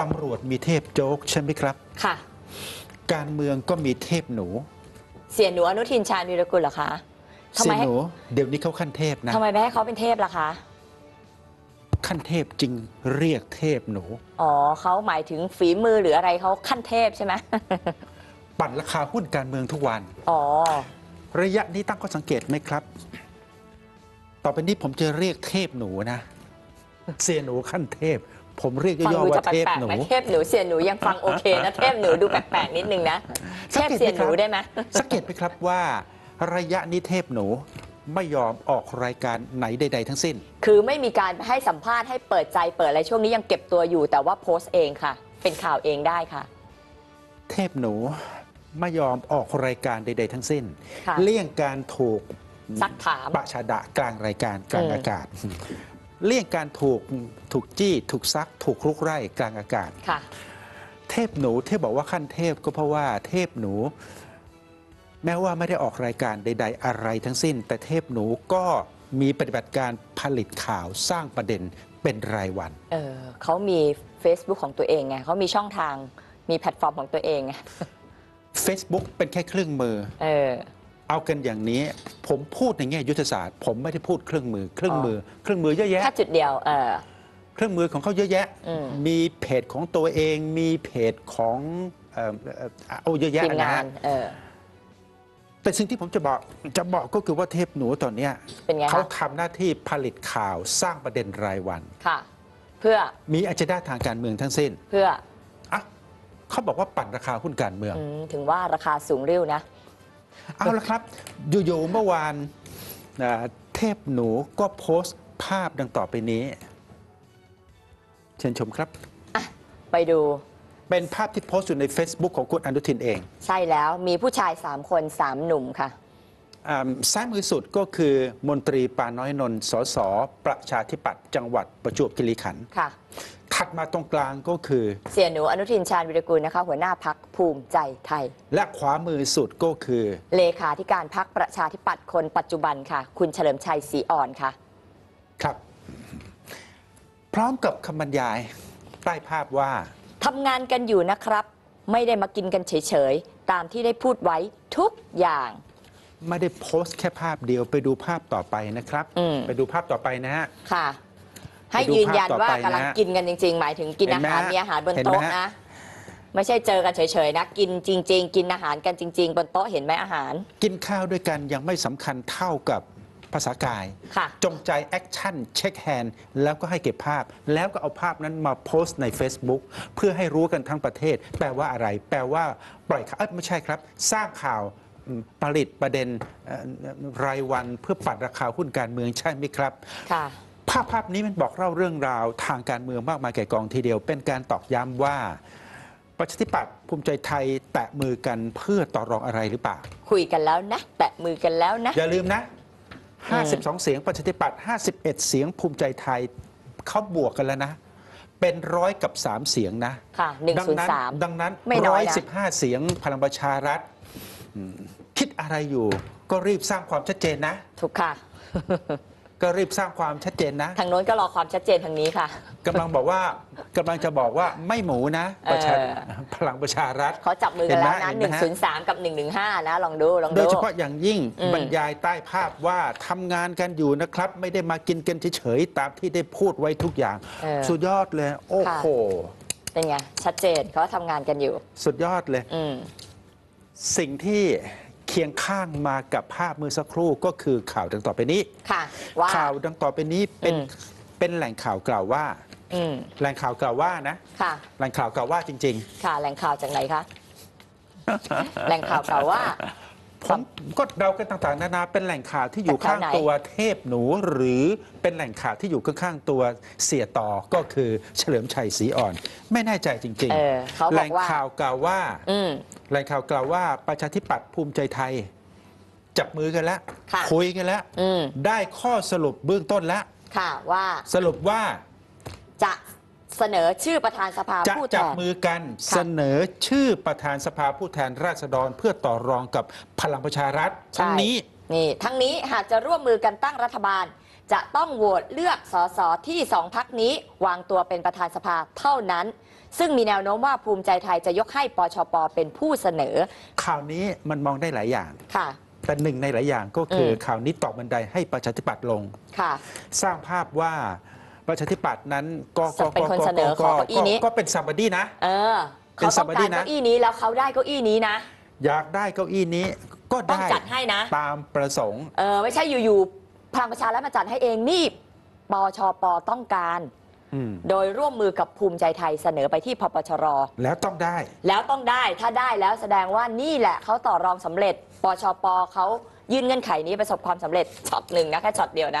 ตำรวจมีเทพโจ๊กใช่ไหมครับ ค่ะ การเมืองก็มีเทพหนู เสียหนูอนุทินชาญวีรกุลเหรอคะทำเสีไมยให้หนู เดี๋ยวนี้เขาขั้นเทพนะ ทำไมไม่ให้เขาเป็นเทพล่ะคะ ขั้นเทพจึงเรียกเทพหนู อ๋อเขาหมายถึงฝีมือหรืออะไรเขาขั้นเทพใช่ไหม ปั่นราคาหุ้นการเมืองทุกวัน อ๋อ ระยะนี้ตั้งข้อสังเกตไหมครับ ต่อไปนี้ผมจะเรียกเทพหนูนะ เสียหนูขั้นเทพ ผมเรียกฟังย่อดูๆจะว่าแปเทพลกหๆนูไหมเทพหนูเสียหนูยังฟังโอเคนะ เทพหนูดูแปลกๆนิดนึงนะ เทสังพเกตไหมเสียหนูครับได้ไหม สังเกตไหมครับว่า ระยะนี้เทพหนูไม่ยอมออกรายการไหนใด ๆ ทั้งสิ้น คือไม่มีการให้สัมภาษณ์ให้เปิดใจเปิดอะไรช่วงนี้ยังเก็บตัวอยู่ แต่ว่าโพสต์เองค่ะ เป็นข่าวเองได้ค่ะ เทพหนูไม่ยอมออกรายการใด ๆ ทั้งสิ้น ค่ะ เลี่ยงการถูกซักถาม ประชาดะกลางรายการกลางอืมอากาศ เลี่ยงการถูกถูกจี้ ถูกซัก ถูกลุกไล่กลางอากาศ ค่ะ เทพหนูที่บอกว่าขั้นเทพก็เพราะว่าเทพหนู แม้ว่าไม่ได้ออกรายการใด ๆ อะไรทั้งสิ้น แต่เทพหนูก็มีปฏิบัติการผลิตข่าวสร้างประเด็นเป็นรายวัน เออเขามี Facebook ของตัวเองไงเขามีช่องทางมีแพลตฟอร์มของตัวเองไง Facebook เป็นแค่เครื่องมือ เออ เอากันอย่างนี้ผมพูดในแง่ยุทธศาสตร์ ผมไม่ได้พูดเครื่องมือ เครื่องมือ เครื่องมือเยอะแยะ แค่จุดเดียวเออ เครื่องมือของเขาเยอะแยะ อืมมีเพจของตัวเอง มีเพจของเอ่อเอ่อเอาเยอะแยะทีมนะงาฮะนเออ แต่สิ่งที่ผมจะบอกจะบอกก็คือว่าเทพหนูตอนเนี้ยเป็นไงคะ เขาทำหน้าที่ผลิตข่าวสร้างประเด็นรายวัน ค่ะ เพื่อมีอ g e n d a ทางการเมืองทั้งสิ้นเพื่ออะเขาบอกว่าปั่นราคาหุ้นการเมือง อืมถึงว่าราคาสูงริ้วนะ เอาละครับอยู่ๆเมื่อวานอ่าเทพหนูก็โพสต์ภาพดังต่อไปนี้ เชิญชมครับ ไปดู เป็นภาพที่โพสต์อยู่ใน Facebook ของคุณอนุทินเอง ใช่แล้วมีผู้ชาย 3 คน 3 หนุ่มค่ะอ่าซ้ายมือสุดก็คือมนตรีปาน้อยนนท์สสประชาธิปัตย์จังหวัดประจวบคีรีขันธ์ค่ะ ถัดมาตรงกลางก็คือ เสียหนูอนุทินชาญวิรกูลนะคะ หัวหน้าพัก ภูมิใจไทย และขวามือสุดก็คือ เลขาธิการพักประชาธิปัตย์คนปัจจุบันค่ะ คุณเฉลิมชัยศรีอ่อนค่ะ ครับ พร้อมกับคำบรรยายใต้ภาพว่าทำงานกันอยู่นะครับ ไม่ได้มากินกันเฉยๆ ตามที่ได้พูดไว้ทุกอย่าง ไม่ได้โพสต์แค่ภาพเดียวไปดูภาพต่อไปนะครับ อืม ไปดูภาพต่อไปนะฮะ ค่ะ ให้ไปดูยืนยันภาพต่อว่าไปกำลังนะฮะกินกันจริง ๆ หมายถึงกินเห็อานไหมหารฮะมีอาหารบนเห็นไหมโต๊ะฮะนะ ไม่ใช่เจอกันเฉยๆนะ กินจริง ๆ กินอาหารกันจริง ๆ บนโต๊ะเห็นไหมอาหาร กินข้าวด้วยกันยังไม่สำคัญเท่ากับภาษากาย ค่ะ จงใจ action เช็คแฮนด์แล้วก็ให้เก็บภาพ แล้วก็เอาภาพนั้นมาโพสต์ใน Facebook เพื่อให้รู้กันทั้งประเทศ แปลว่าอะไร แปลว่าปล่อยข่าวเอ้ยไม่ใช่ครับ สร้างข่าวอืมผลิตประเด็นเอ่อรายวันเพื่อปัดราคาหุ้นการเมืองใช่ไหมครับ ค่ะ ภาพภาพนี้มันบอกเล่าเรื่องราวทางการเมืองมากมายแก่กองทีเดียว เป็นการตอกย้ำว่า ประชาธิปัตย์ภูมิใจไทยแตะมือกันเพื่อต่อรองอะไรหรือเปล่า คุยกันแล้วนะ แตะมือกันแล้วนะ อย่าลืมนะอืม52 เสียงประชาธิปัตย์51 เสียงภูมิใจไทยเขาบวกกันแล้วนะ เป็นร้อยกับ 3 เสียงนะค่ะดันั้น103ดังนั้นไม่น้อยนะ115เสียงพลังประชารัฐอืมคิดอะไรอยู่ ก็รีบสร้างความชัดเจนนะ ถูกค่ะ ก็รีบสร้างความชัดเจนนะ ทางโน้นก็รอความชัดเจนทางนี้ค่ะ กำลังบอกว่ากำลังจะบอกว่าไม่หมูนะประชาเออ พลังประชารัฐ เขาจับมือกันแล้วนะเห็นไหมเห็นไหมฮะ 103 กับ 115 นะ ลองดู ลองโดดู ยเฉพาะอย่างยิ่งอืม บรรยายใต้ภาพว่าทำงานกันอยู่นะครับ ไม่ได้มากินกันเฉยๆตามที่ได้พูดไว้ทุกอย่าง เออ สุดยอดเลย โอ้โห เป็นไง ชัดเจนเขาทำงานกันอยู่ สุดยอดเลย อืม สิ่งที่เคียงข้างมากับภาพเมื่อสักครู่ก็คือข่าวดังต่อไปนี้ ค่ะ ว่า ข่าวดังต่อไปนี้เป็นอืม เป็นแหล่งข่าวกล่าวว่า อืมแหล่งข่าวกล่าวว่านะค่ะ แหล่งข่าวกล่าวว่าจริง ค่ะ แหล่งข่าวจากไหนคะ แหล่งข่าวกล่าวว่า ๆ ผมก็เดากันต่างๆ นานาเป็นแหล่งข่าวที่อยู่จากแถวข้างไหนตัวเทพหนูหรือเป็นแหล่งข่าวที่อยู่ข้างๆตัวเสียต่อก็คือเฉลิมชัยศรีอ่อน ไม่แน่ใจจริงเออเขาๆแหบอล่กงว่า ข่าวกล่าวว่า อืม แหล่งข่าวกล่าวว่าประชาธิปัตย์ภูมิใจไทย จับมือกันแล้วค่ะ คุยกันแล้ว อืม ได้ข้อสรุปเบื้องต้นแล้ว ค่ะว่า สรุปว่า จะเสนอชื่อประธานสภาจะผู้แทจับน มือกันค่ะ เสนอชื่อประธานสภาผู้แทนราษฎรเพื่อต่อรองกับพลังประชารัฐทั้งนี้ นี่ ทั้งนี้หากจะร่วมมือกันตั้งรัฐบาล จะต้องโหวตเลือกสสที่สองพักนี้วางตัวเป็นประธานสภาเท่านั้น ซึ่งมีแนวโน้มว่าภูมิใจไทยจะยกให้ปชปเป็นผู้เสนอข่าวนี้มันมองได้หลายอย่าง ค่ะ แต่หนึ่งในหลายอย่างก็คืออม ข่าวนี้ตอกบันไดให้ประชาธิปัตย์ลง ค่ะ สร้างภาพว่า ประชาธิปัตย์นั้นก็เป็นคนเสนอขอเก้าอี้นี้ ก็เป็นสัมบดีนะ เออเป็นเขาต้องการ somebody นะเก้าอี้นี้แล้วเขาได้เก้าอี้นี้นะ อยากได้เก้าอี้นี้ก็ต้องได้จัดให้นะ ตามประสงค์เออไม่ใช่อยู่ๆพลังประชารัฐมาจัดให้เองนี่ปชปต้องการอืมโดยร่วมมือกับภูมิใจไทยเสนอไปที่พปชร แล้วต้องได้ แล้วต้องได้ถ้าได้แล้วแสดงว่านี่แหละเขาต่อรองสำเร็จ ปชปเขายื่นเงื่อนไขนี้ประสบความสำเร็จช็อตหนึ่งนะแค่ช็อตเดียวนะ